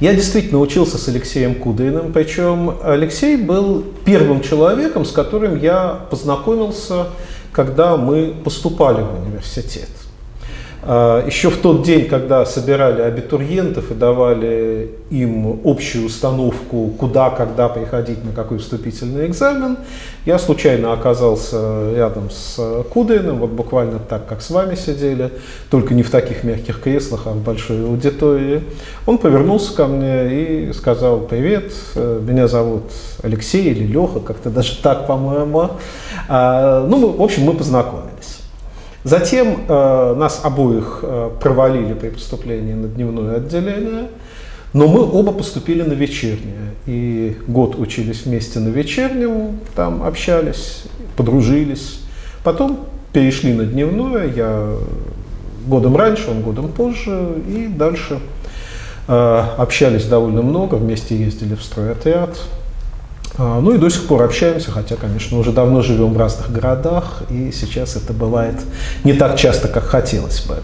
Я действительно учился с Алексеем Кудыным, причем Алексей был первым человеком, с которым я познакомился, когда мы поступали в университет. А, Еще в тот день, когда собирали абитуриентов и давали им общую установку, куда, когда приходить, на какой вступительный экзамен, я случайно оказался рядом с Кудриным, вот буквально так, как с вами сидели, только не в таких мягких креслах, а в большой аудитории. Он повернулся ко мне и сказал, привет, меня зовут Алексей или Леха, как-то даже так, по-моему. А, ну, в общем, мы познакомились. Затем э, нас обоих э, провалили при поступлении на дневное отделение, но мы оба поступили на вечернее. И год учились вместе на вечернем, там общались, подружились. Потом перешли на дневное, я годом раньше, он годом позже, и дальше э, общались довольно много, вместе ездили в стройотряд, ну и до сих пор общаемся, хотя, конечно, уже давно живем в разных городах, и сейчас это бывает не так часто, как хотелось бы.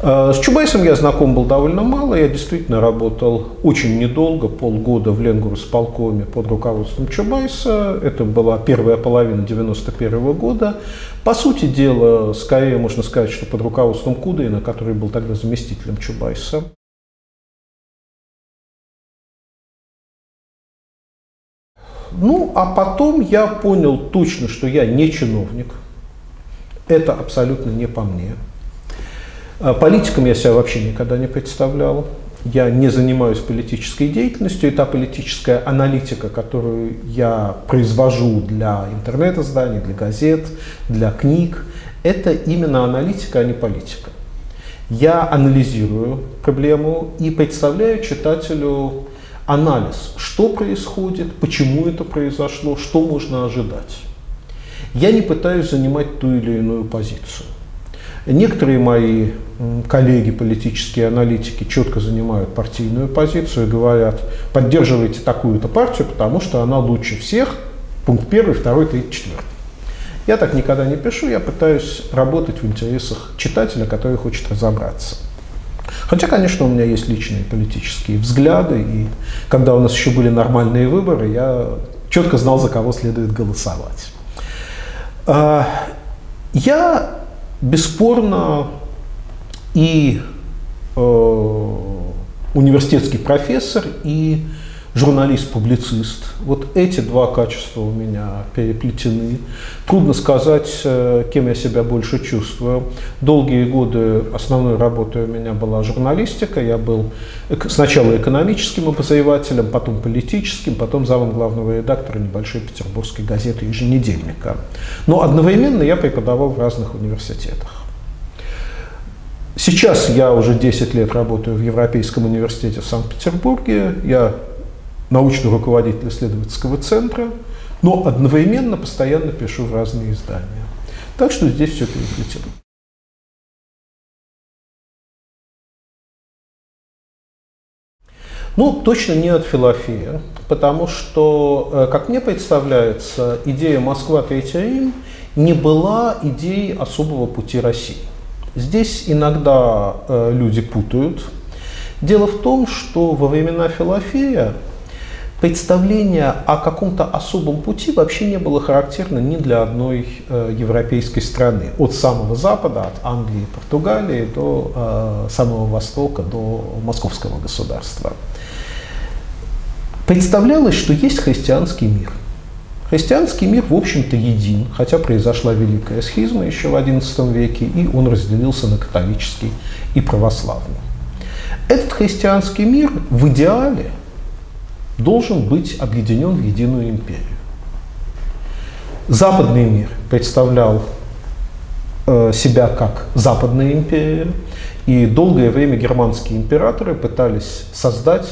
А, с Чубайсом я знаком был довольно мало, я действительно работал очень недолго, полгода в Ленгурсполкоме под руководством Чубайса, это была первая половина 91 года. По сути дела, скорее можно сказать, что под руководством Кудайна, который был тогда заместителем Чубайса. Ну, а потом я понял точно, что я не чиновник. Это абсолютно не по мне. А политиком я себя вообще никогда не представлял. Я не занимаюсь политической деятельностью, и та политическая аналитика, которую я произвожу для интернет-изданий, для газет, для книг, это именно аналитика, а не политика. Я анализирую проблему и представляю читателю анализ, что происходит, почему это произошло, что можно ожидать. Я не пытаюсь занимать ту или иную позицию. Некоторые мои коллеги, политические аналитики, четко занимают партийную позицию и говорят, поддерживайте такую-то партию, потому что она лучше всех, пункт первый, второй, третий, четвертый. Я так никогда не пишу, я пытаюсь работать в интересах читателя, который хочет разобраться. Хотя, конечно, у меня есть личные политические взгляды, и когда у нас еще были нормальные выборы, я четко знал, за кого следует голосовать. А, я бесспорно и э, университетский профессор, и журналист-публицист. Вот эти два качества у меня переплетены. Трудно сказать, э, кем я себя больше чувствую. Долгие годы основной работой у меня была журналистика. Я был сначала экономическим обозревателем, потом политическим, потом замом главного редактора небольшой петербургской газеты «Еженедельника». Но одновременно я преподавал в разных университетах. Сейчас я уже 10 лет работаю в Европейском университете в Санкт-Петербурге. Я научный руководитель исследовательского центра, но одновременно постоянно пишу в разные издания. Так что здесь все переплетено. Ну, точно не от Филофея, потому что, э, как мне представляется, идея Москва Третий Рим не была идеей особого пути России. Здесь иногда э, люди путают. Дело в том, что во времена Филофея представление о каком-то особом пути вообще не было характерно ни для одной э, европейской страны. От самого запада, от Англии и Португалии до э, самого востока, до московского государства. Представлялось, что есть христианский мир. Христианский мир, в общем-то, един, хотя произошла великая схизма еще в XI веке, и он разделился на католический и православный. Этот христианский мир в идеале – должен быть объединен в единую империю. Западный мир представлял э, себя как Западная империя, и долгое время германские императоры пытались создать,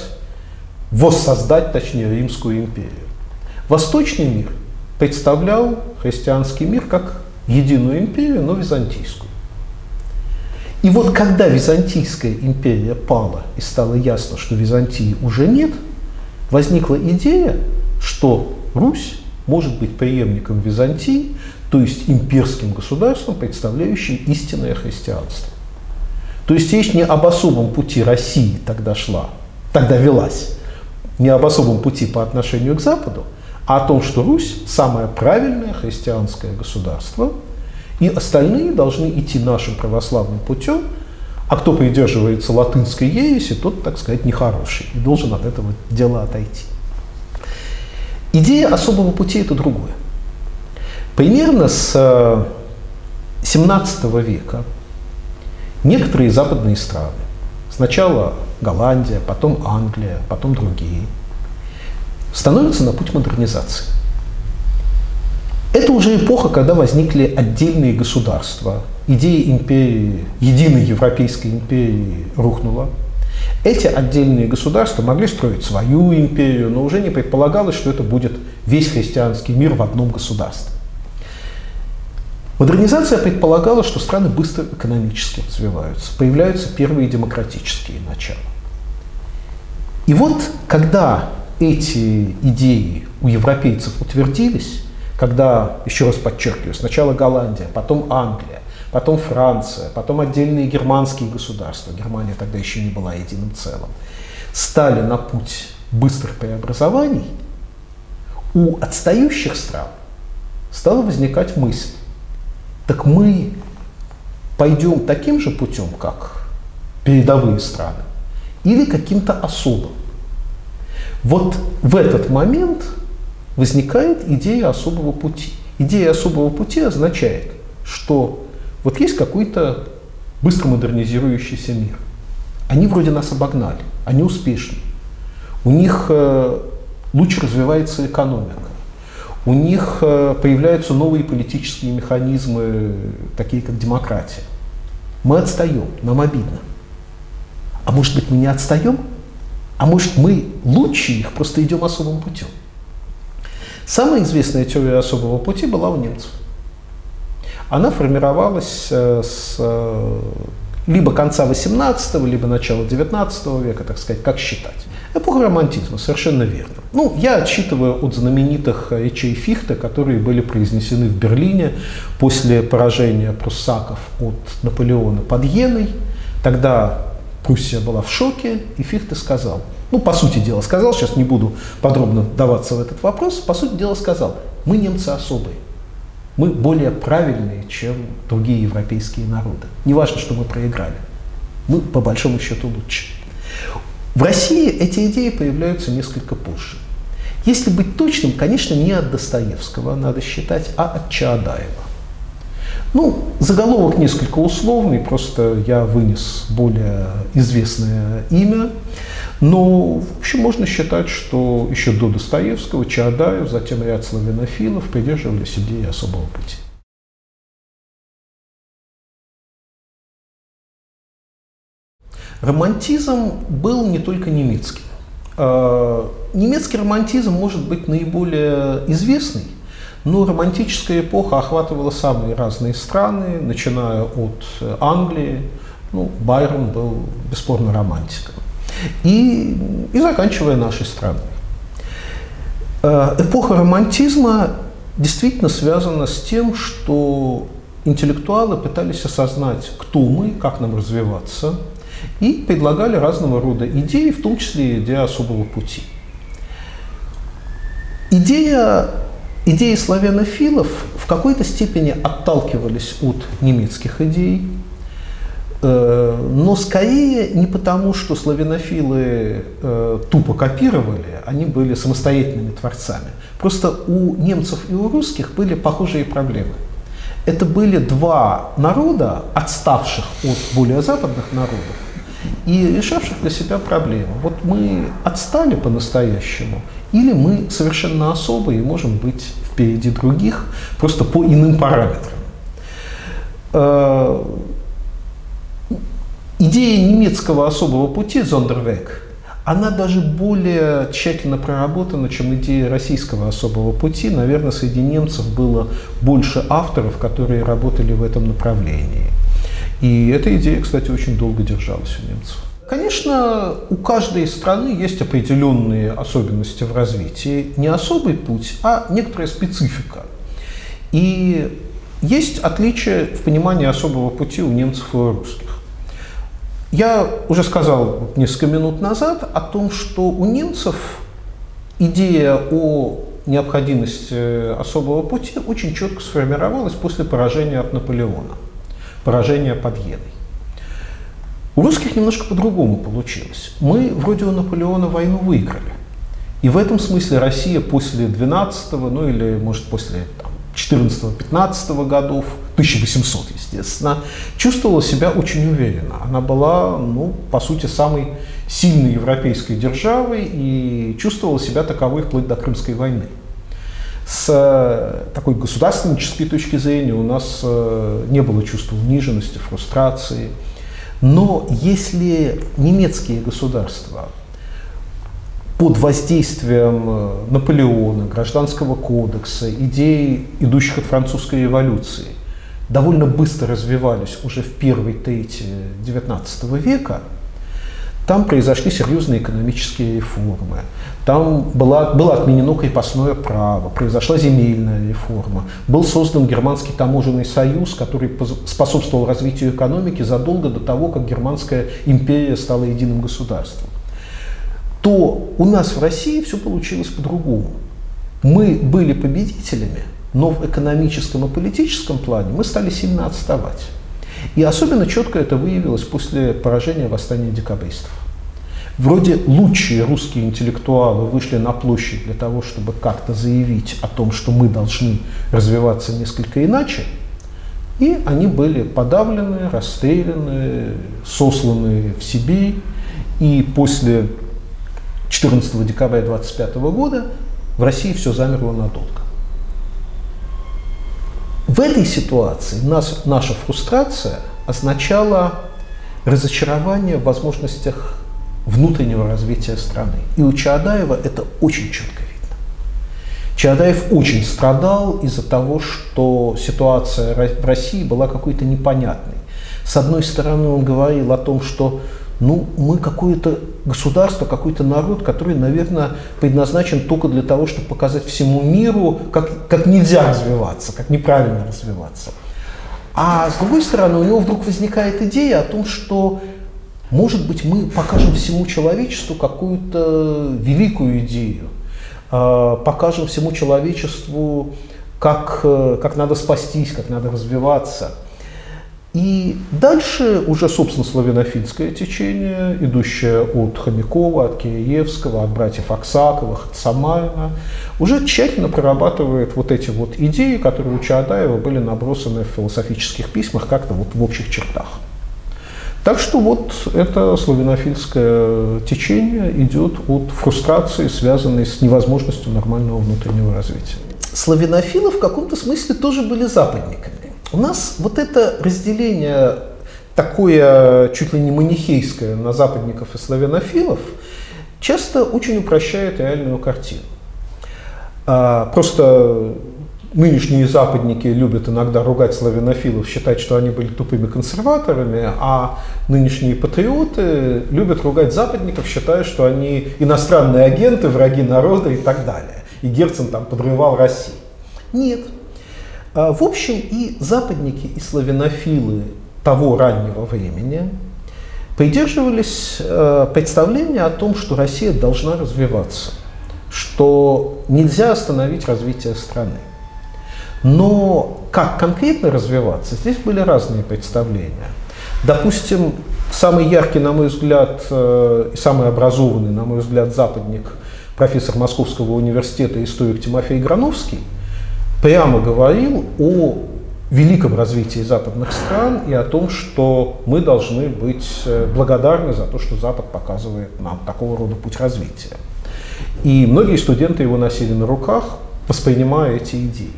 воссоздать, точнее, Римскую империю. Восточный мир представлял христианский мир как единую империю, но византийскую. И вот когда Византийская империя пала и стало ясно, что Византии уже нет – возникла идея, что Русь может быть преемником Византии, то есть имперским государством, представляющим истинное христианство. То есть речь не об особом пути России тогда шла, тогда велась, не об особом пути по отношению к Западу, а о том, что Русь самое правильное христианское государство, и остальные должны идти нашим православным путем, а кто придерживается латынской ереси, тот, так сказать, нехороший и должен от этого дела отойти. Идея особого пути – это другое. Примерно с 17 э, века некоторые западные страны, сначала Голландия, потом Англия, потом другие, становятся на путь модернизации. Это уже эпоха, когда возникли отдельные государства. Идея империи, единой Европейской империи рухнула. Эти отдельные государства могли строить свою империю, но уже не предполагалось, что это будет весь христианский мир в одном государстве. Модернизация предполагала, что страны быстро экономически развиваются, появляются первые демократические начала. И вот, когда эти идеи у европейцев утвердились, когда, еще раз подчеркиваю, сначала Голландия, потом Англия, потом Франция, потом отдельные германские государства, Германия тогда еще не была единым целым, стали на путь быстрых преобразований, у отстающих стран стала возникать мысль, так мы пойдем таким же путем, как передовые страны, или каким-то особым. Вот в этот момент возникает идея особого пути. Идея особого пути означает, что вот есть какой-то быстро модернизирующийся мир. Они вроде нас обогнали, они успешны. У них э, лучше развивается экономика. У них э, появляются новые политические механизмы, такие как демократия. Мы отстаем, нам обидно. А может быть мы не отстаем? А может мы лучше их, просто идем особым путем? Самая известная теория особого пути была у немцев. Она формировалась э, с э, либо конца 18 либо начала 19 века, так сказать, как считать. Эпоха романтизма, совершенно верно. Ну, я отсчитываю от знаменитых речей Фихта, которые были произнесены в Берлине после поражения пруссаков от Наполеона под Йеной. Тогда Пруссия была в шоке, и Фихте сказал, ну, по сути дела сказал, сейчас не буду подробно вдаваться в этот вопрос, по сути дела сказал, мы немцы особые, мы более правильные, чем другие европейские народы. Не важно, что мы проиграли, мы по большому счету лучше. В России эти идеи появляются несколько позже. Если быть точным, конечно, не от Достоевского надо считать, а от Чаадаева. Ну, заголовок несколько условный, просто я вынес более известное имя. Но, в общем, можно считать, что еще до Достоевского, Чаадаев, затем ряд славянофилов придерживались идеи особого пути. Романтизм был не только немецким. А, немецкий романтизм может быть наиболее известный, но романтическая эпоха охватывала самые разные страны, начиная от Англии. Ну, Байрон был бесспорно романтиком. И, и заканчивая нашей страной. А, эпоха романтизма действительно связана с тем, что интеллектуалы пытались осознать, кто мы, как нам развиваться – и предлагали разного рода идеи, в том числе идея особого пути. Идея, идеи славянофилов в какой-то степени отталкивались от немецких идей, э, но скорее не потому, что славянофилы э, тупо копировали, они были самостоятельными творцами. Просто у немцев и у русских были похожие проблемы. Это были два народа, отставших от более западных народов, и решавших для себя проблему. Вот мы отстали по-настоящему, или мы совершенно особые и можем быть впереди других просто по иным параметрам. Идея немецкого особого пути Зондервек, она даже более тщательно проработана, чем идея российского особого пути. Наверное, среди немцев было больше авторов, которые работали в этом направлении. И эта идея, кстати, очень долго держалась у немцев. Конечно, у каждой страны есть определенные особенности в развитии. Не особый путь, а некоторая специфика. И есть отличие в понимании особого пути у немцев и у русских. Я уже сказал несколько минут назад о том, что у немцев идея о необходимости особого пути очень четко сформировалась после поражения от Наполеона, поражения под Еной. У русских немножко по-другому получилось. Мы вроде у Наполеона войну выиграли. И в этом смысле Россия после 12 ну или может после 14-15 годов, 1800, естественно, чувствовала себя очень уверенно. Она была, ну, по сути, самой сильной европейской державой и чувствовала себя таковой вплоть до Крымской войны. С э, такой государственнической точки зрения у нас э, не было чувства униженности, фрустрации. Но если немецкие государства под воздействием э, Наполеона, Гражданского кодекса, идей, идущих от французской революции, довольно быстро развивались уже в первой трети XIX века, там произошли серьезные экономические реформы. Там была, было отменено крепостное право, произошла земельная реформа, был создан Германский таможенный союз, который способствовал развитию экономики задолго до того, как Германская империя стала единым государством то у нас в России все получилось по-другому. Мы были победителями, но в экономическом и политическом плане мы стали сильно отставать. И особенно четко это выявилось после поражения восстания декабристов. Вроде лучшие русские интеллектуалы вышли на площадь для того, чтобы как-то заявить о том, что мы должны развиваться несколько иначе, и они были подавлены, расстреляны, сосланы в Сибирь, и после 14 декабря 25 года в России все замерло надолго. В этой ситуации нас, наша фрустрация означала разочарование в возможностях внутреннего развития страны. И у Чаадаева это очень четко видно. Чаадаев очень страдал из-за того, что ситуация в России была какой-то непонятной. С одной стороны, он говорил о том, что ну, мы какое-то государство, какой-то народ, который, наверное, предназначен только для того, чтобы показать всему миру, как, как нельзя развиваться, как неправильно развиваться. А с другой стороны, у него вдруг возникает идея о том, что, может быть, мы покажем всему человечеству какую-то великую идею, а, покажем всему человечеству, как, э, как надо спастись, как надо развиваться – и дальше уже, собственно, славянофильское течение, идущее от Хомякова, от Киреевского, от братьев Аксаковых, от Самарина, уже тщательно прорабатывает вот эти вот идеи, которые у Чаадаева были набросаны в философических письмах как-то вот в общих чертах. Так что вот это славянофильское течение идет от фрустрации, связанной с невозможностью нормального внутреннего развития. Славянофилы в каком-то смысле тоже были западниками. У нас вот это разделение такое чуть ли не манихейское на западников и славянофилов часто очень упрощает реальную картину. А, просто нынешние западники любят иногда ругать славянофилов, считать, что они были тупыми консерваторами, а нынешние патриоты любят ругать западников, считая, что они иностранные агенты, враги народа и так далее. И Герцен там подрывал Россию. Нет, в общем, и западники, и славянофилы того раннего времени придерживались э, представления о том, что Россия должна развиваться, что нельзя остановить развитие страны. Но как конкретно развиваться, здесь были разные представления. Допустим, самый яркий, на мой взгляд, э, и самый образованный, на мой взгляд, западник, профессор Московского университета, историк Тимофей Грановский – прямо говорил о великом развитии западных стран и о том, что мы должны быть э, благодарны за то, что Запад показывает нам такого рода путь развития. И многие студенты его носили на руках, воспринимая эти идеи.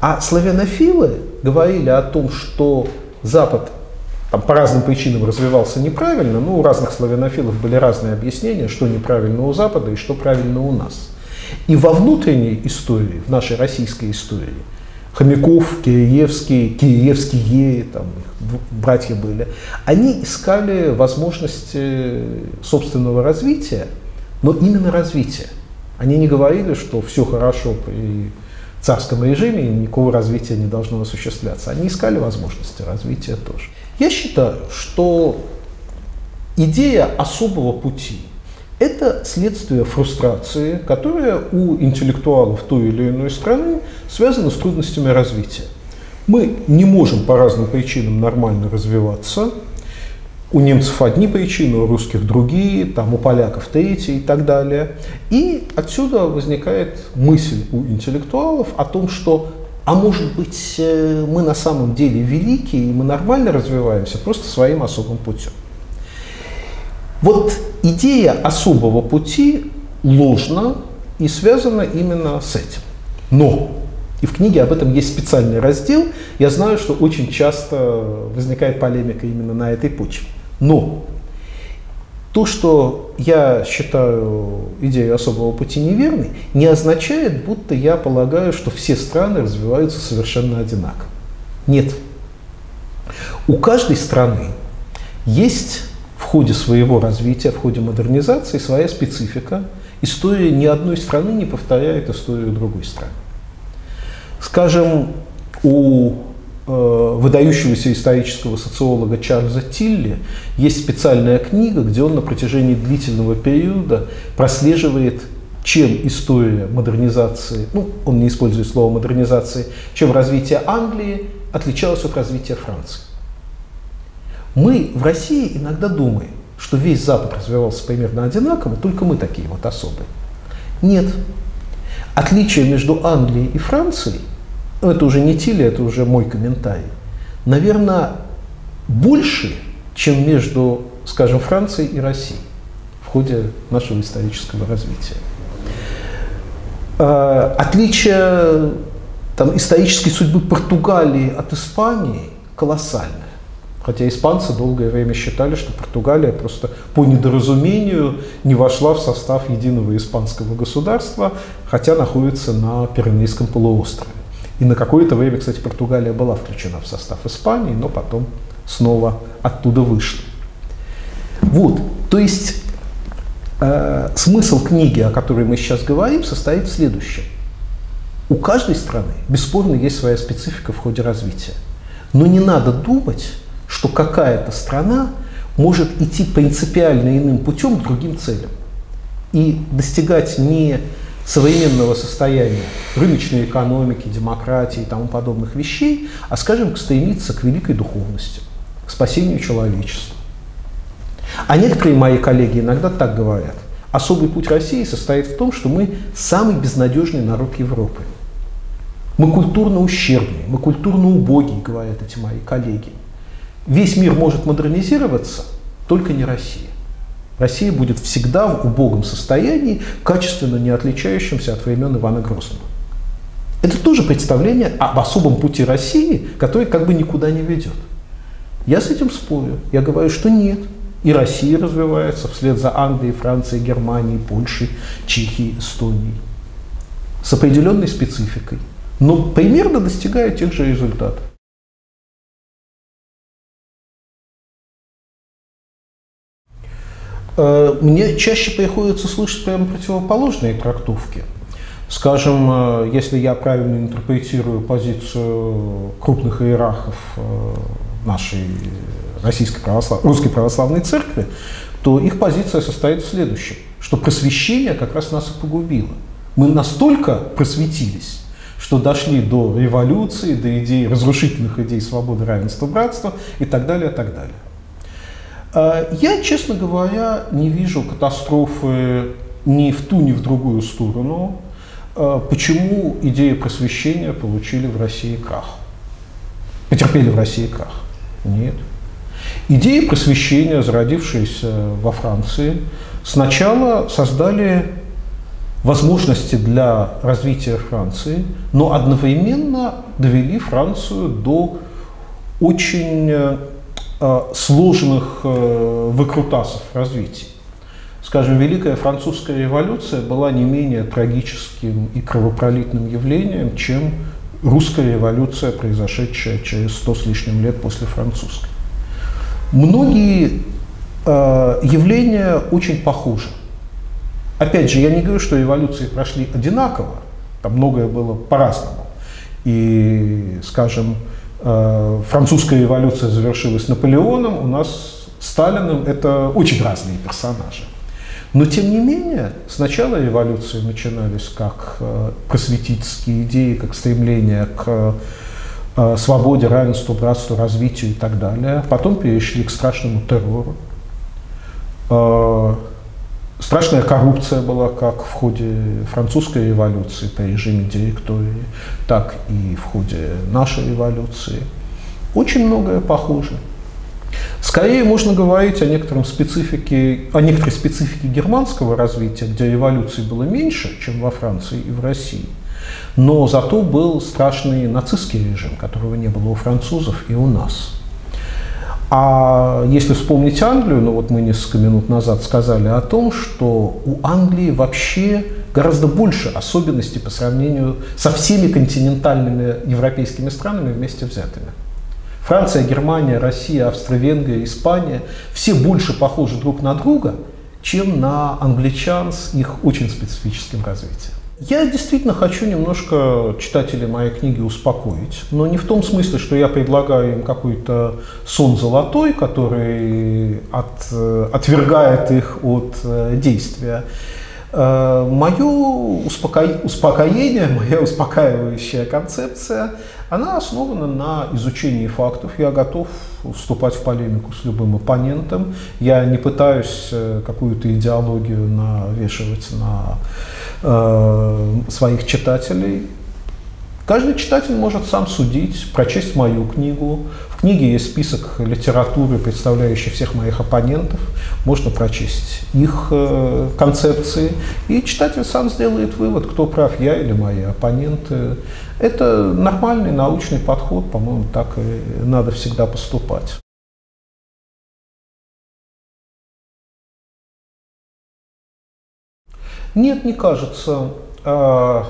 А славянофилы говорили о том, что Запад там, по разным причинам развивался неправильно, но у разных славянофилов были разные объяснения, что неправильно у Запада и что правильно у нас – и во внутренней истории, в нашей российской истории, Хомяков, Киреевский, Киреевские, там, братья были, они искали возможности собственного развития, но именно развития. Они не говорили, что все хорошо при царском режиме, и никакого развития не должно осуществляться. Они искали возможности развития тоже. Я считаю, что идея особого пути – это следствие фрустрации, которая у интеллектуалов той или иной страны связана с трудностями развития. Мы не можем по разным причинам нормально развиваться. У немцев одни причины, у русских другие, там, у поляков третьи и так далее. И отсюда возникает мысль у интеллектуалов о том, что а может быть э, мы на самом деле великие, и мы нормально развиваемся просто своим особым путем. Вот идея особого пути ложна и связана именно с этим. Но и в книге об этом есть специальный раздел. Я знаю, что очень часто возникает полемика именно на этой почве. Но то, что я считаю идею особого пути неверной, не означает, будто я полагаю, что все страны развиваются совершенно одинаково. Нет. У каждой страны есть ходе своего развития, в ходе модернизации своя специфика. История ни одной страны не повторяет историю другой страны. Скажем, у э, выдающегося исторического социолога Чарльза Тилли есть специальная книга, где он на протяжении длительного периода прослеживает, чем история модернизации, ну, он не использует слово модернизации, чем развитие Англии отличалось от развития Франции. Мы в России иногда думаем, что весь Запад развивался примерно одинаково, только мы такие вот особые. Нет, Отличие между Англией и Францией, ну, это уже не Тилли, это уже мой комментарий, наверное, больше, чем между, скажем, Францией и Россией в ходе нашего исторического развития. А, отличие там, исторической судьбы Португалии от Испании колоссальное. Хотя испанцы долгое время считали, что Португалия просто по недоразумению не вошла в состав единого испанского государства, хотя находится на Пиренейском полуострове. И на какое-то время, кстати, Португалия была включена в состав Испании, но потом снова оттуда вышла. Вот, то есть э, смысл книги, о которой мы сейчас говорим, состоит в следующем. У каждой страны бесспорно есть своя специфика в ходе развития. Но не надо думать, что какая-то страна может идти принципиально иным путем к другим целям и достигать не современного состояния рыночной экономики, демократии и тому подобных вещей, а, скажем, стремиться к великой духовности, к спасению человечества. А некоторые мои коллеги иногда так говорят. Особый путь России состоит в том, что мы самый безнадежный народ Европы. Мы культурно ущербные, мы культурно убогие, говорят эти мои коллеги. Весь мир может модернизироваться, только не Россия. Россия будет всегда в убогом состоянии, качественно не отличающемся от времен Ивана Грозного. Это тоже представление об особом пути России, который как бы никуда не ведет. Я с этим спорю. Я говорю, что нет. И Россия развивается вслед за Англией, Францией, Германией, Польшей, Чехией, Эстонией. С определенной спецификой. Но примерно достигает тех же результатов. Мне чаще приходится слышать прямо противоположные трактовки. Скажем, э, если я правильно интерпретирую позицию крупных иерархов э, нашей российской православ... русской православной церкви, то их позиция состоит в следующем, что просвещение как раз нас и погубило. Мы настолько просветились, что дошли до революции, до идей, разрушительных идей свободы, равенства, братства и так далее, и так далее. А, я, честно говоря, не вижу катастрофы ни в ту, ни в другую сторону. А, почему идеи просвещения получили в России крах? Потерпели в России крах? Нет. Идеи просвещения, зародившиеся во Франции, сначала создали возможности для развития Франции, но одновременно довели Францию до очень Э, сложных э, выкрутасов развития. Скажем, Великая Французская революция была не менее трагическим и кровопролитным явлением, чем русская революция, произошедшая через сто с лишним лет после французской. Многие э, явления очень похожи. Опять же, я не говорю, что революции прошли одинаково, там многое было по-разному. И, скажем, Э, французская революция завершилась Наполеоном, у нас Сталиным, это очень разные персонажи. Но тем не менее, сначала революции начинались как э, просветительские идеи, как стремление к э, свободе, равенству, братству, развитию и так далее. Потом перешли к страшному террору. Страшная коррупция была как в ходе французской революции при режиме директории, так и в ходе нашей революции. Очень многое похоже. Скорее можно говорить о, некотором специфике, о некоторой специфике германского развития, где революций было меньше, чем во Франции и в России. Но зато был страшный нацистский режим, которого не было у французов и у нас. А если вспомнить Англию, ну вот мы несколько минут назад сказали о том, что у Англии вообще гораздо больше особенностей по сравнению со всеми континентальными европейскими странами вместе взятыми. Франция, Германия, Россия, Австро-Венгрия, Испания все больше похожи друг на друга, чем на англичан с их очень специфическим развитием. Я действительно хочу немножко читателей моей книги успокоить, но не в том смысле, что я предлагаю им какой-то сон золотой, который от, отвергает их от э, действия. Э, Мое успокоение, моя успокаивающая концепция она основана на изучении фактов. Я готов вступать в полемику с любым оппонентом. Я не пытаюсь э, какую-то идеологию навешивать на э, своих читателей. Каждый читатель может сам судить, прочесть мою книгу. В книге есть список литературы, представляющий всех моих оппонентов. Можно прочесть их э, концепции. И читатель сам сделает вывод, кто прав, я или мои оппоненты. Это нормальный научный подход, по-моему, так и надо всегда поступать. Нет, не кажется. А,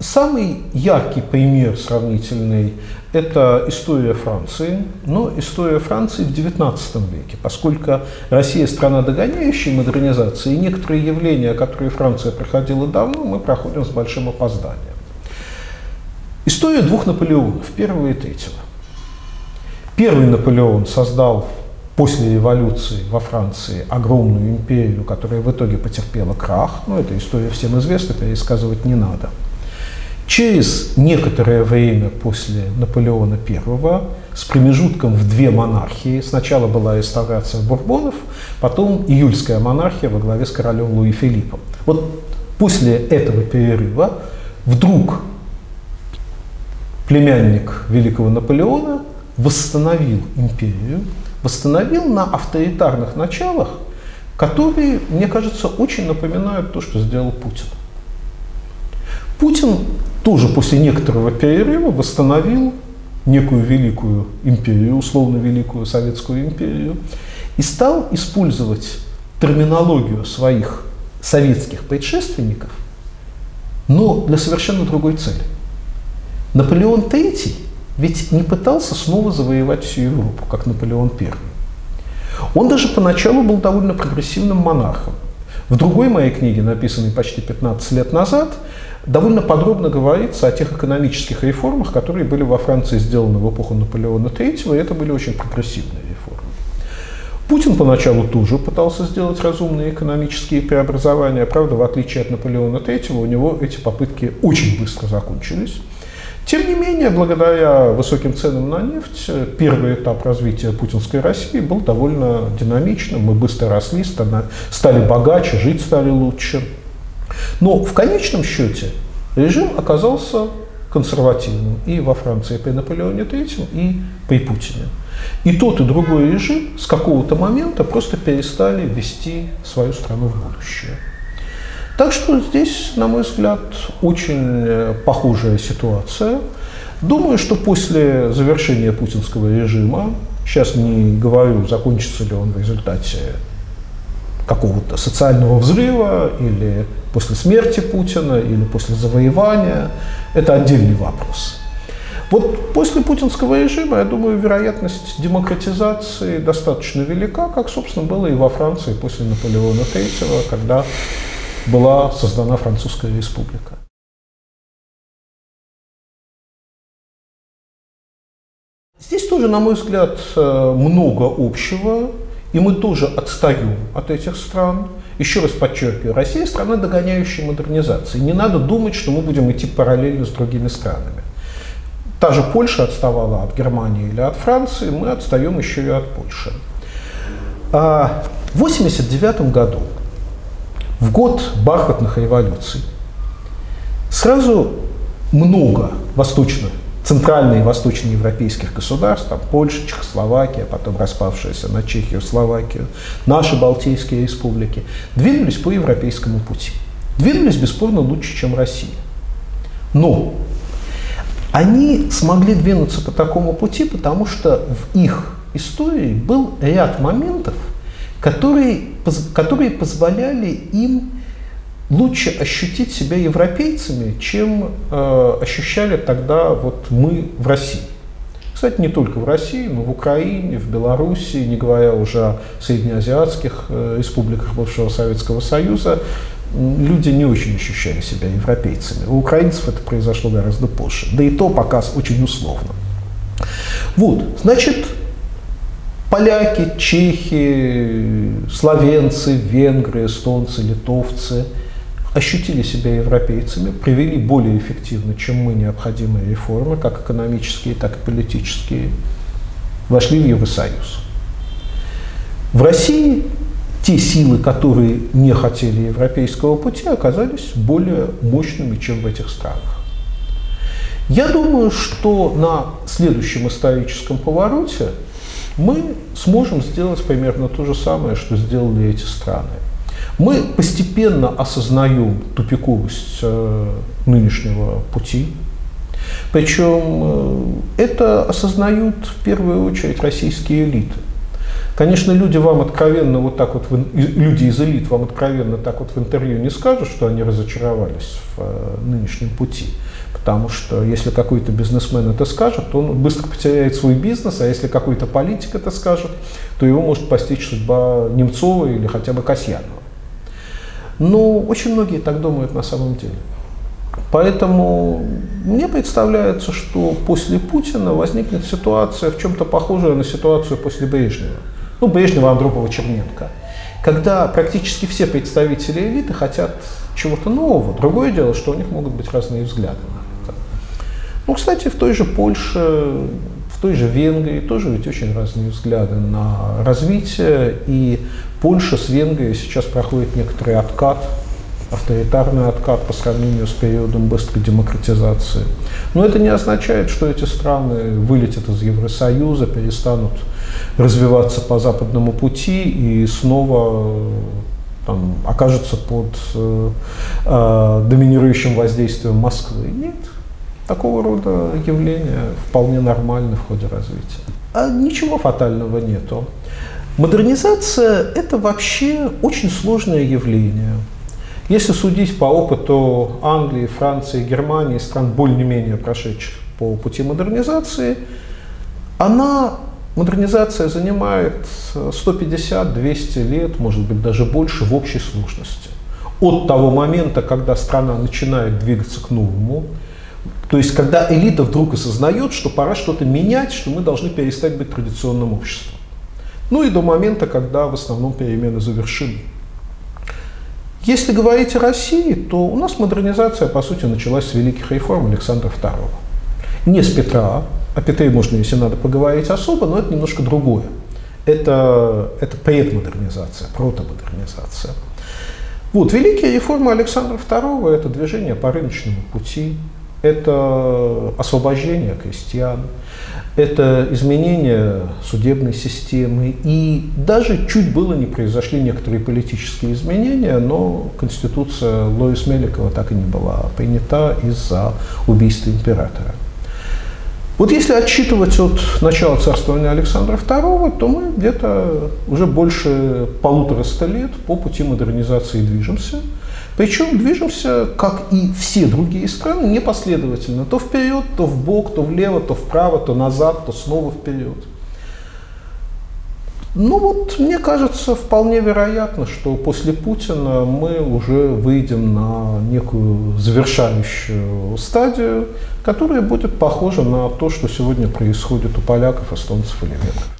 Самый яркий пример сравнительный – это история Франции, но история Франции в XIX веке, поскольку Россия – страна догоняющей модернизации, и некоторые явления, которые Франция проходила давно, мы проходим с большим опозданием. История двух Наполеонов, первого и третьего. Первый Наполеон создал после революции во Франции огромную империю, которая в итоге потерпела крах. Ну, эта история всем известна, пересказывать не надо – Через некоторое время после Наполеона I, с промежутком в две монархии, сначала была реставрация Бурбонов, потом июльская монархия во главе с королем Луи Филиппом. Вот после этого перерыва вдруг племянник великого Наполеона восстановил империю, восстановил на авторитарных началах, которые, мне кажется, очень напоминают то, что сделал Путин. Путин тоже после некоторого перерыва восстановил некую великую империю, условно великую советскую империю, и стал использовать терминологию своих советских предшественников, но для совершенно другой цели. Наполеон III ведь не пытался снова завоевать всю Европу, как Наполеон I. Он даже поначалу был довольно прогрессивным монархом. В другой моей книге, написанной почти 15 лет назад, довольно подробно говорится о тех экономических реформах, которые были во Франции сделаны в эпоху Наполеона III, и это были очень прогрессивные реформы. Путин поначалу тоже пытался сделать разумные экономические преобразования, правда, в отличие от Наполеона III, у него эти попытки очень быстро закончились. Тем не менее, благодаря высоким ценам на нефть, первый этап развития путинской России был довольно динамичным. Мы быстро росли, стали богаче, жить стали лучше. Но в конечном счете режим оказался консервативным и во Франции при Наполеоне III, и при Путине. И тот, и другой режим с какого-то момента просто перестали вести свою страну в будущее. Так что здесь, на мой взгляд, очень э, похожая ситуация. Думаю, что после завершения путинского режима, сейчас не говорю, закончится ли он в результате какого-то социального взрыва или после смерти Путина или после завоевания, это отдельный вопрос. Вот после путинского режима, я думаю, вероятность демократизации достаточно велика, как, собственно, было и во Франции после Наполеона III, когда была создана Французская республика. Здесь тоже, на мой взгляд, э, много общего и мы тоже отстаем от этих стран. Еще раз подчеркиваю, Россия страна догоняющая модернизации. Не надо думать, что мы будем идти параллельно с другими странами. Та же Польша отставала от Германии или от Франции, мы отстаем еще и от Польши. А в 1989 году, в год бархатных революций, сразу много восточных центральные и восточноевропейских государств, там Польша, Чехословакия, потом распавшаяся на Чехию, Словакию, наши Балтийские республики, двинулись по европейскому пути. Двинулись бесспорно лучше, чем Россия. Но они смогли двинуться по такому пути, потому что в их истории был ряд моментов, которые, которые позволяли им лучше ощутить себя европейцами, чем э, ощущали тогда вот мы в России. Кстати, не только в России, но в Украине, в Белоруссии, не говоря уже о среднеазиатских э, республиках бывшего Советского Союза, люди не очень ощущали себя европейцами. У украинцев это произошло гораздо позже. Да и то пока очень условно. Вот, значит, поляки, чехи, словенцы, венгры, эстонцы, литовцы – ощутили себя европейцами, привели более эффективно, чем мы, необходимые реформы, как экономические, так и политические, вошли в Евросоюз. В России те силы, которые не хотели европейского пути, оказались более мощными, чем в этих странах. Я думаю, что на следующем историческом повороте мы сможем сделать примерно то же самое, что сделали эти страны. Мы постепенно осознаем тупиковость э, нынешнего пути. Причем э, это осознают в первую очередь российские элиты. Конечно, люди вам откровенно вот так вот, люди из элит вам откровенно так вот в интервью не скажут, что они разочаровались в э, нынешнем пути. Потому что если какой-то бизнесмен это скажет, то он быстро потеряет свой бизнес, а если какой-то политик это скажет, то его может постичь судьба Немцова или хотя бы Касьянова. Но очень многие так думают на самом деле. Поэтому мне представляется, что после Путина возникнет ситуация в чем-то похожая на ситуацию после Брежнева. Ну, Брежнева, Андропова, Черненко. Когда практически все представители элиты хотят чего-то нового. Другое дело, что у них могут быть разные взгляды. Ну, кстати, в той же Польше, в той же Венгрии тоже ведь очень разные взгляды на развитие. И Польша с Венгрией сейчас проходит некоторый откат, авторитарный откат по сравнению с периодом быстрой демократизации. Но это не означает, что эти страны вылетят из Евросоюза, перестанут развиваться по западному пути и снова там, окажутся под э, э, доминирующим воздействием Москвы. Нет. Такого рода явления вполне нормальны в ходе развития. А ничего фатального нету. Модернизация – это вообще очень сложное явление. Если судить по опыту Англии, Франции, Германии, стран более-менее прошедших по пути модернизации, она, модернизация занимает 150-200 лет, может быть даже больше в общей сложности. От того момента, когда страна начинает двигаться к новому, то есть когда элита вдруг осознает, что пора что-то менять, что мы должны перестать быть традиционным обществом. Ну и до момента, когда в основном перемены завершены. Если говорить о России, то у нас модернизация, по сути, началась с великих реформ Александра II. Не с Петра, о Петре можно, если надо, поговорить особо, но это немножко другое. Это, это предмодернизация, протомодернизация. Вот, великие реформы Александра II – это движение по рыночному пути, это освобождение крестьян, это изменение судебной системы. И даже чуть было не произошли некоторые политические изменения, но Конституция Лоис Меликова так и не была принята из-за убийства императора. Вот если отсчитывать от начала царствования Александра II, то мы где-то уже больше полутора ста лет по пути модернизации движемся – причем движемся, как и все другие страны, непоследовательно. То вперед, то в бок, то влево, то вправо, то назад, то снова вперед. Ну вот, мне кажется, вполне вероятно, что после Путина мы уже выйдем на некую завершающую стадию, которая будет похожа на то, что сегодня происходит у поляков, эстонцев или венгров.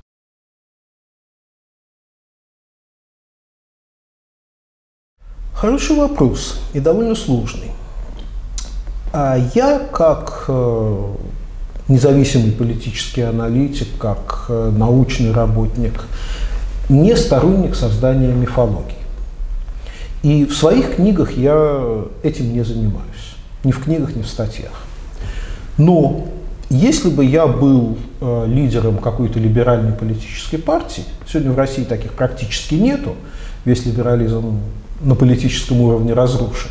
Хороший вопрос и довольно сложный. А я как э, независимый политический аналитик, как э, научный работник, не сторонник создания мифологии. И в своих книгах я этим не занимаюсь. Ни в книгах, ни в статьях. Но если бы я был э, лидером какой-то либеральной политической партии, сегодня в России таких практически нету, весь либерализм на политическом уровне разрушен,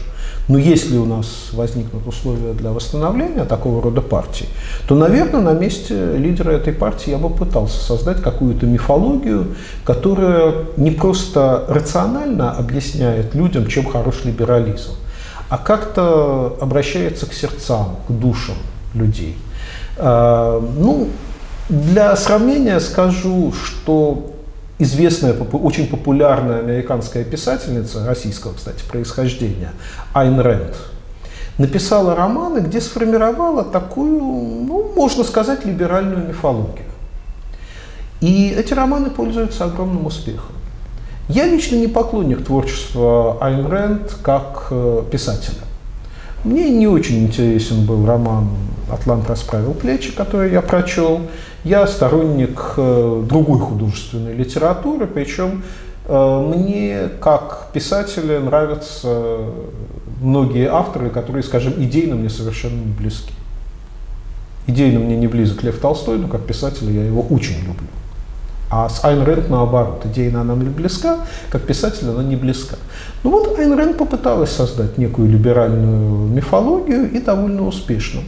но если у нас возникнут условия для восстановления такого рода партии, то, наверное, на месте лидера этой партии я бы пытался создать какую-то мифологию, которая не просто рационально объясняет людям, чем хорош либерализм, а как-то обращается к сердцам, к душам людей. А, ну, для сравнения скажу, что известная, очень популярная американская писательница, российского, кстати, происхождения, Айн Рэнд, написала романы, где сформировала такую, ну, можно сказать, либеральную мифологию. И эти романы пользуются огромным успехом. Я лично не поклонник творчества Айн Рэнд как э, писателя. Мне не очень интересен был роман «Атлант расправил плечи», который я прочел. Я сторонник э, другой художественной литературы, причем э, мне, как писателю, нравятся многие авторы, которые, скажем, идейно мне совершенно не близки. Идейно мне не близок Лев Толстой, но как писателя я его очень люблю. А с Айн Рэнд наоборот, идейно она мне близка, как писатель она не близка. Ну вот Айн Рэнд попыталась создать некую либеральную мифологию и довольно успешно.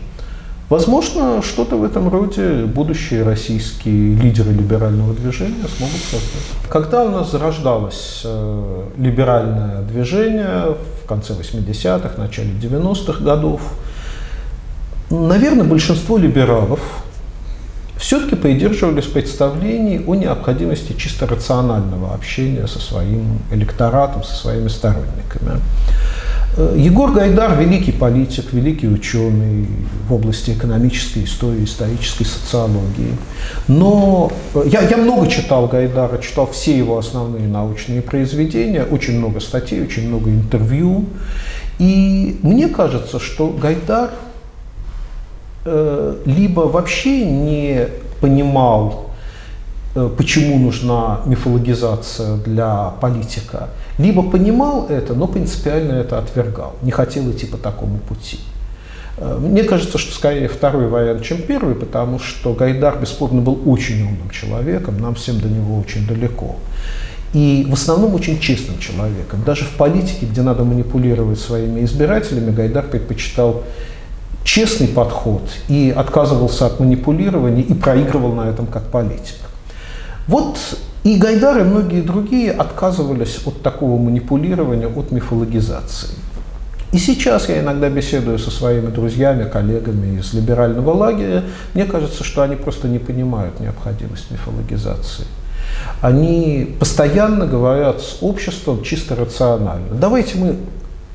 Возможно, что-то в этом роде будущие российские лидеры либерального движения смогут создать. Когда у нас зарождалось э, либеральное движение в конце 80-х, начале 90-х годов, наверное, большинство либералов все-таки придерживались представлений о необходимости чисто рационального общения со своим электоратом, со своими сторонниками. Э, Егор Гайдар – великий политик, великий ученый в области экономической истории, исторической социологии. Но э, я, я много читал Гайдара, читал все его основные научные произведения, очень много статей, очень много интервью. И мне кажется, что Гайдар – Э, либо вообще не понимал, почему нужна мифологизация для политика, либо понимал это, но принципиально это отвергал, не хотел идти по такому пути. Э, мне кажется, что скорее второй вариант, чем первый, потому что Гайдар, бесспорно, был очень умным человеком, нам всем до него очень далеко. И в основном очень честным человеком. Даже в политике, где надо манипулировать своими избирателями, Гайдар предпочитал честный подход и отказывался от манипулирования и проигрывал на этом как политик. Вот и Гайдар, и многие другие отказывались от такого манипулирования, от мифологизации. И сейчас я иногда беседую со своими друзьями, коллегами из либерального лагеря. Мне кажется, что они просто не понимают необходимость мифологизации. Они постоянно говорят с обществом чисто рационально. Давайте мы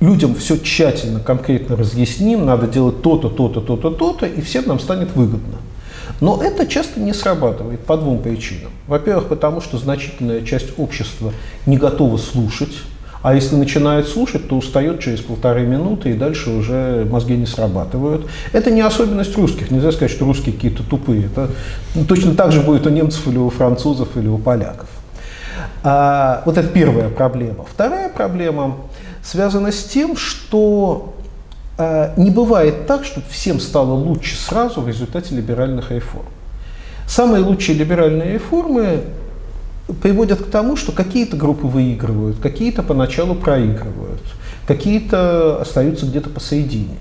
людям все тщательно, конкретно разъясним, надо делать то-то, то-то, то-то, то-то, и всем нам станет выгодно. Но это часто не срабатывает по двум причинам. Во-первых, потому что значительная часть общества не готова слушать, а если начинает слушать, то устает через полторы минуты, и дальше уже мозги не срабатывают. Это не особенность русских. Нельзя сказать, что русские какие-то тупые. Это точно так же будет у немцев или у французов или у поляков. А, вот это первая проблема. Вторая проблема связано с тем, что не бывает так, что всем стало лучше сразу в результате либеральных реформ. Самые лучшие либеральные реформы приводят к тому, что какие-то группы выигрывают, какие-то поначалу проигрывают, какие-то остаются где-то посередине.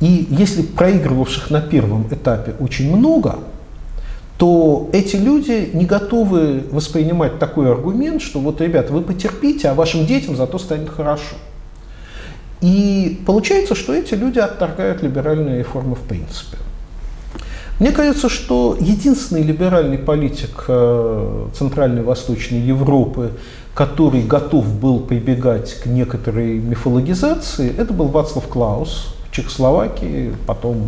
И если проигрывавших на первом этапе очень много, то эти люди не готовы воспринимать такой аргумент, что вот, ребята, вы потерпите, а вашим детям зато станет хорошо. И получается, что эти люди отторгают либеральные реформы в принципе. Мне кажется, что единственный либеральный политик э, Центральной и Восточной Европы, который готов был прибегать к некоторой мифологизации, это был Вацлав Клаус в Чехословакии, потом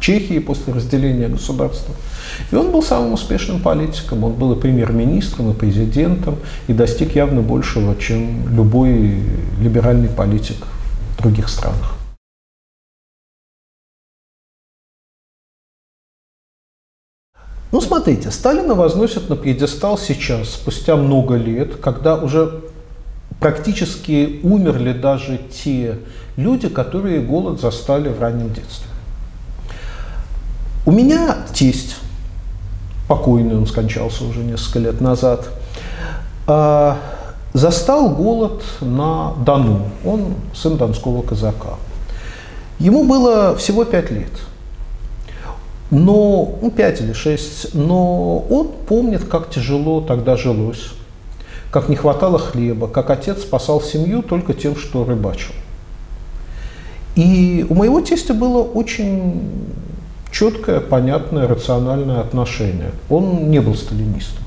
Чехии после разделения государства. И он был самым успешным политиком. Он был и премьер-министром, и президентом, и достиг явно большего, чем любой либеральный политик в других странах. Ну, смотрите, Сталина возносят на пьедестал сейчас, спустя много лет, когда уже практически умерли даже те люди, которые голод застали в раннем детстве. У меня тесть, покойный, он скончался уже несколько лет назад, а, застал голод на Дону. Он сын донского казака. Ему было всего пять лет – но, ну, 5 или 6, но он помнит, как тяжело тогда жилось, как не хватало хлеба, как отец спасал семью только тем, что рыбачил. И у моего тестя было очень четкое, понятное, рациональное отношение. Он не был сталинистом.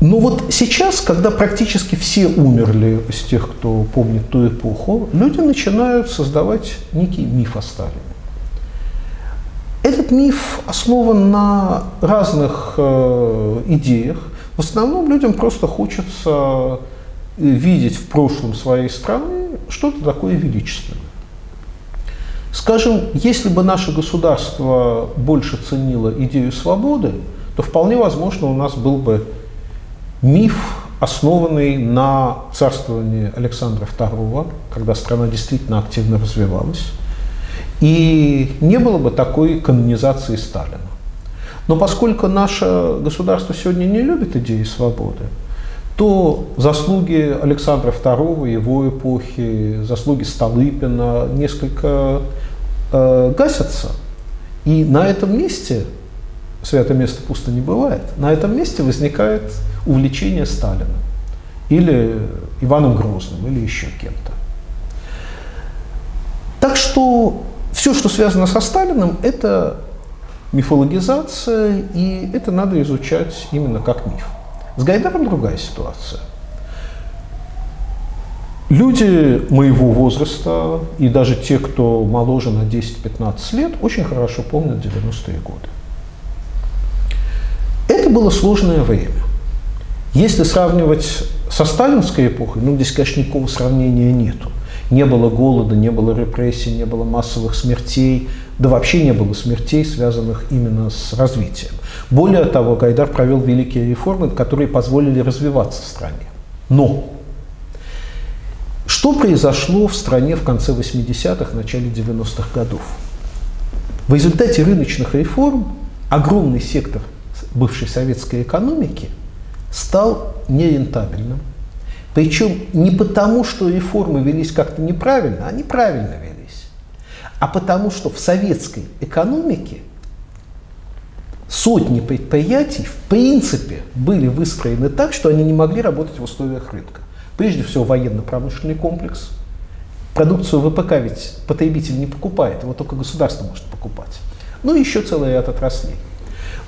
Но вот сейчас, когда практически все умерли из тех, кто помнит ту эпоху, люди начинают создавать некий миф о Сталине. Этот миф основан на разных э, идеях. В основном людям просто хочется видеть в прошлом своей страны что-то такое величественное. Скажем, если бы наше государство больше ценило идею свободы, то вполне возможно у нас был бы миф, основанный на царствовании Александра II, когда страна действительно активно развивалась. И не было бы такой канонизации Сталина. Но поскольку наше государство сегодня не любит идеи свободы, то заслуги Александра II, его эпохи, заслуги Столыпина несколько э, гасятся. И на этом месте, святое место пусто не бывает, на этом месте возникает увлечение Сталина или Иваном Грозным, или еще кем-то. Так что все, что связано со Сталиным, это мифологизация, и это надо изучать именно как миф. С Гайдаром другая ситуация. Люди моего возраста и даже те, кто моложе на 10-15 лет, очень хорошо помнят 90-е годы. Было сложное время. Если сравнивать со сталинской эпохой, ну, здесь, конечно, никакого сравнения нету. Не было голода, не было репрессий, не было массовых смертей, да вообще не было смертей, связанных именно с развитием. Более того, Гайдар провел великие реформы, которые позволили развиваться стране. Но что произошло в стране в конце 80-х, начале 90-х годов? В результате рыночных реформ огромный сектор бывшей советской экономики стал нерентабельным, причем не потому, что реформы велись как-то неправильно, они правильно велись, а потому, что в советской экономике сотни предприятий в принципе были выстроены так, что они не могли работать в условиях рынка. Прежде всего военно-промышленный комплекс. Продукцию ВПК ведь потребитель не покупает, его только государство может покупать. Ну и еще целый ряд отраслей.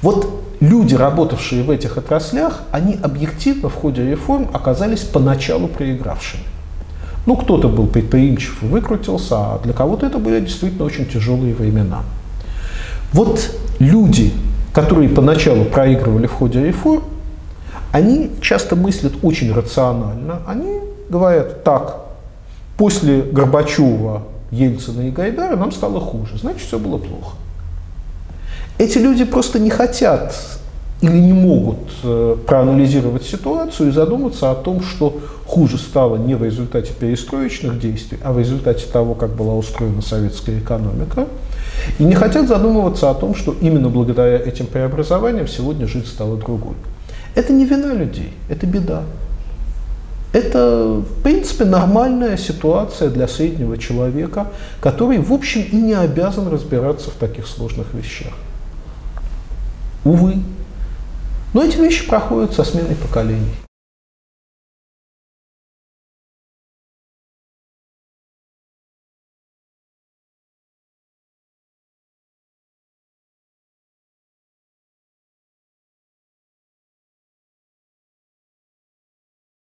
Вот люди, работавшие в этих отраслях, они объективно в ходе реформ оказались поначалу проигравшими. Ну, кто-то был предприимчив и выкрутился, а для кого-то это были действительно очень тяжелые времена. Вот люди, которые поначалу проигрывали в ходе реформ, они часто мыслят очень рационально. Они говорят, так, после Горбачева, Ельцина и Гайдара нам стало хуже, значит, все было плохо. Эти люди просто не хотят или не могут э, проанализировать ситуацию и задуматься о том, что хуже стало не в результате перестроечных действий, а в результате того, как была устроена советская экономика. И не хотят задумываться о том, что именно благодаря этим преобразованиям сегодня жизнь стала другой. Это не вина людей, это беда. Это, в принципе, нормальная ситуация для среднего человека, который, в общем, и не обязан разбираться в таких сложных вещах. Увы. Но эти вещи проходят со сменой поколений.